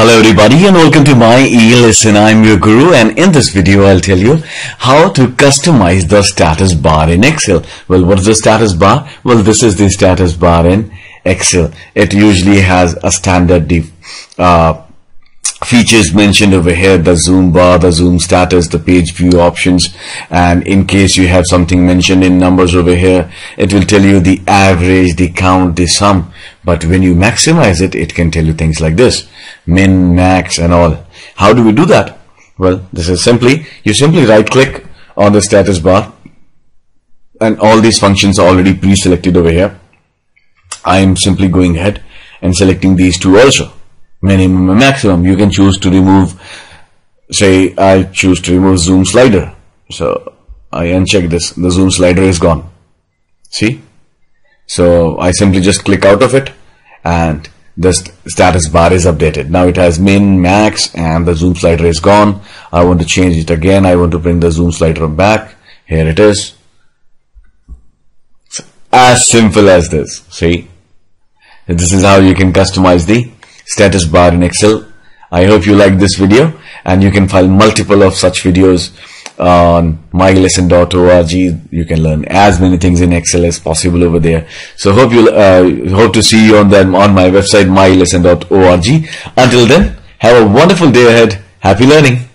Hello everybody and welcome to my e-lesson. I'm your guru and in this video I'll tell you how to customize the status bar in Excel. Well, what's the status bar? Well, this is the status bar in Excel. It usually has a standard uh, features mentioned over here the zoom bar the zoom status the page view options and in case you have something mentioned in numbers over here it will tell you the average the count the sum. But when you maximize it it can tell you things like this min max and all. How do we do that? Well this is simply you simply right click on the status bar and all these functions are already pre-selected over here. I am simply going ahead and selecting these two also minimum and maximum. You can choose to remove say I choose to remove zoom slider. So I uncheck this. The zoom slider is gone. See? So I simply just click out of it and the status bar is updated. Now it has min max and the zoom slider is gone. I want to change it again. I want to bring the zoom slider back. Here it is. As simple as this. See? This is how you can customize the status bar in Excel. I hope you like this video and you can find multiple of such videos on myelesson.org. You can learn as many things in Excel as possible over there. So hope you uh, hope to see you on them on my website myelesson.org. Until then, have a wonderful day ahead. Happy learning.